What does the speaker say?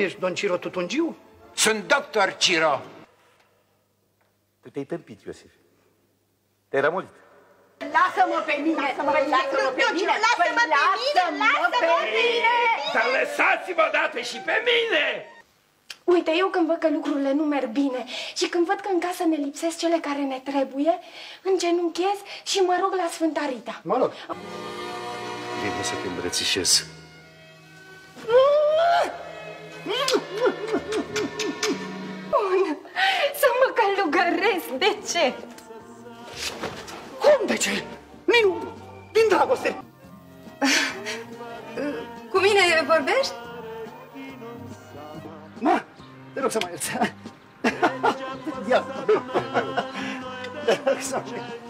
ești Don Ciro Tutungiu? Sunt doctor Ciro. Tu te-ai tâmpit, Iosif. Te-ai rămulit. Lasă-mă pe mine! Lasă-mă pe mine! Lasă-mă pe mine! Lasă-mă pe mine! Dar lăsați-mă dată și pe mine! Uite, eu când văd că lucrurile nu merg bine și când văd că în casă ne lipsesc cele care ne trebuie, îngenunchez și mă rog la Sfânta Rita. Mă rog. Vine să te îmbrățișez. Călugăresc, de ce? Cum de ce? Niu, din dragoste. Cu mine vorbești? Ma, te rog să mă ierți. Ia. Te rog să mă ierți.